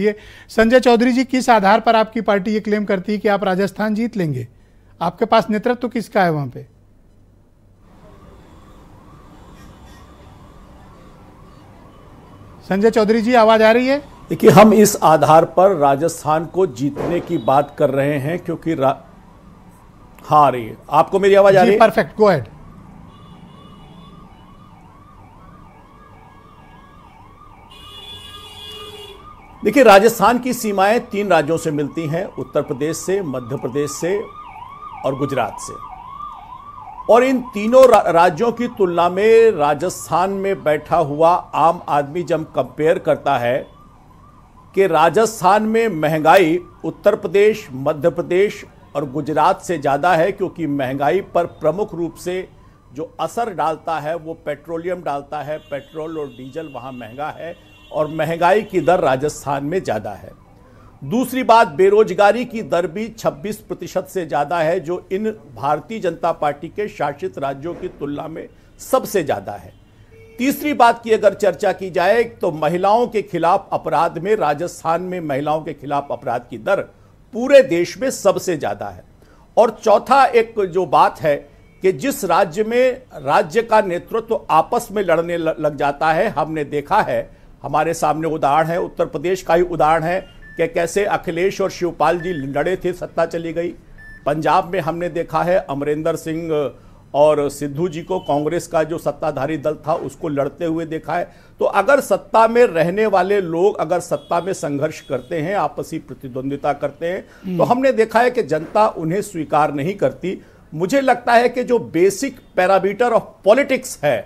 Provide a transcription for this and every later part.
ये संजय चौधरी जी किस आधार पर आपकी पार्टी ये क्लेम करती है कि आप राजस्थान जीत लेंगे? आपके पास नेतृत्व तो किसका है वहाँ पे? संजय चौधरी जी आवाज़ आ रही है? देखिए हम इस आधार पर राजस्थान को जीतने की बात कर रहे हैं क्योंकि रा... हाँ आ रही है। आपको मेरी आवाज़ आ रही है? परफेक्ट गो एड देखिए राजस्थान की सीमाएँ तीन राज्यों से मिलती हैं उत्तर प्रदेश से मध्य प्रदेश से और गुजरात से। और इन तीनों रा, राज्यों की तुलना में राजस्थान में बैठा हुआ आम आदमी जब कंपेयर करता है कि राजस्थान में महँगाई उत्तर प्रदेश मध्य प्रदेश और गुजरात से ज़्यादा है क्योंकि महँगाई पर प्रमुख रूप से जो असर डालता है वो पेट्रोलियम डालता है पेट्रोल और डीजल वहाँ महँगा है। और महँगाई की दर राजस्थान में ज़्यादा है। दूसरी बात, बेरोजगारी की दर भी 26 प्रतिशत से ज़्यादा है, जो इन भारतीय जनता पार्टी के शासित राज्यों की तुलना में सबसे ज़्यादा है। तीसरी बात की अगर चर्चा की जाए तो महिलाओं के खिलाफ अपराध में, राजस्थान में महिलाओं के खिलाफ अपराध की दर पूरे देश में सबसे ज़्यादा है। और चौथा एक जो बात है कि जिस राज्य में, राज्य का नेतृत्व तो आपस में लड़ने लग जाता है, हमने देखा है हमारे सामने उदाहरण है उत्तर प्रदेश का ही उदाहरण है कि कैसे अखिलेश और शिवपाल जी लड़े थे सत्ता चली गई। पंजाब में हमने देखा है अमरिंदर सिंह और सिद्धू जी को कांग्रेस का जो सत्ताधारी दल था उसको लड़ते हुए देखा है। तो अगर सत्ता में रहने वाले लोग अगर सत्ता में संघर्ष करते हैं आपसी प्रतिद्वंदिता करते हैं तो हम्म। हमने देखा है कि जनता उन्हें स्वीकार नहीं करती। मुझे लगता है कि जो बेसिक पैरामीटर ऑफ़ पॉलिटिक्स है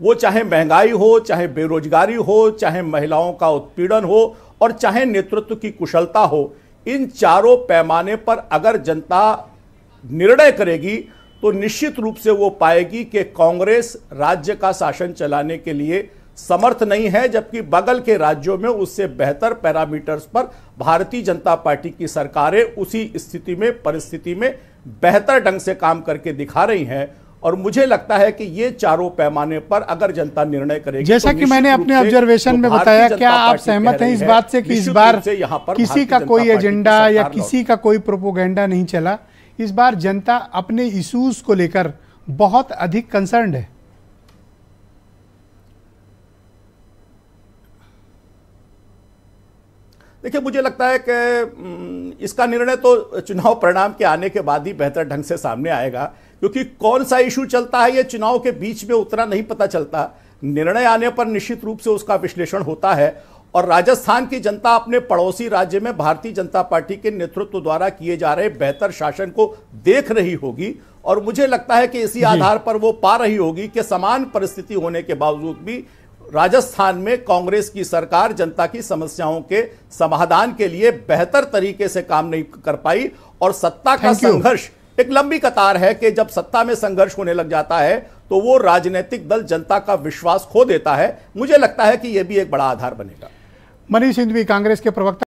वो चाहे महँगाई हो, चाहे बेरोजगारी हो, चाहे महिलाओं का उत्पीड़न हो और चाहे नेतृत्व की कुशलता हो, इन चारों पैमाने पर अगर जनता निर्णय करेगी तो निश्चित रूप से वो पाएगी कि कांग्रेस राज्य का शासन चलाने के लिए समर्थ नहीं है, जबकि बगल के राज्यों में उससे बेहतर पैरामीटर्स पर भारतीय जनता पार्टी की सरकारें उसी स्थिति में, परिस्थिति में बेहतर ढंग से काम करके दिखा रही हैं। और मुझे लगता है कि ये चारों पैमाने पर अगर जनता निर्णय करेगी जैसा तो कि मैंने अपने ऑब्जर्वेशन में बताया क्या आप सहमत हैं इस बात से कि इस बार यहाँ पर किसी का कोई एजेंडा या किसी का कोई प्रोपोगेंडा नहीं चला इस बार जनता अपने इशूज को लेकर बहुत अधिक कंसर्न है। देखिए मुझे लगता है कि इसका निर्णय तो चुनाव परिणाम के आने के बाद ही बेहतर ढंग से सामने आएगा। क्योंकि कौन सा इशू चलता है ये चुनाव के बीच में उतना नहीं पता चलता। निर्णय आने पर निश्चित रूप से उसका विश्लेषण होता है। और राजस्थान की जनता अपने पड़ोसी राज्य में भारतीय जनता पार्टी के नेतृत्व द्वारा किए जा रहे बेहतर शासन को देख रही होगी। और मुझे लगता है कि इसी आधार पर वो पा रही होगी कि समान परिस्थिति होने के बावजूद भी राजस्थान में कांग्रेस की सरकार जनता की समस्याओं के समाधान के लिए बेहतर तरीके से काम नहीं कर पाई और सत्ता का संघर्ष एक लंबी कतार है कि जब सत्ता में संघर्ष होने लग जाता है तो वो राजनीतिक दल जनता का विश्वास खो देता है। मुझे लगता है कि यह भी एक बड़ा आधार बनेगा। मनीष सिंधवी कांग्रेस के प्रवक्ता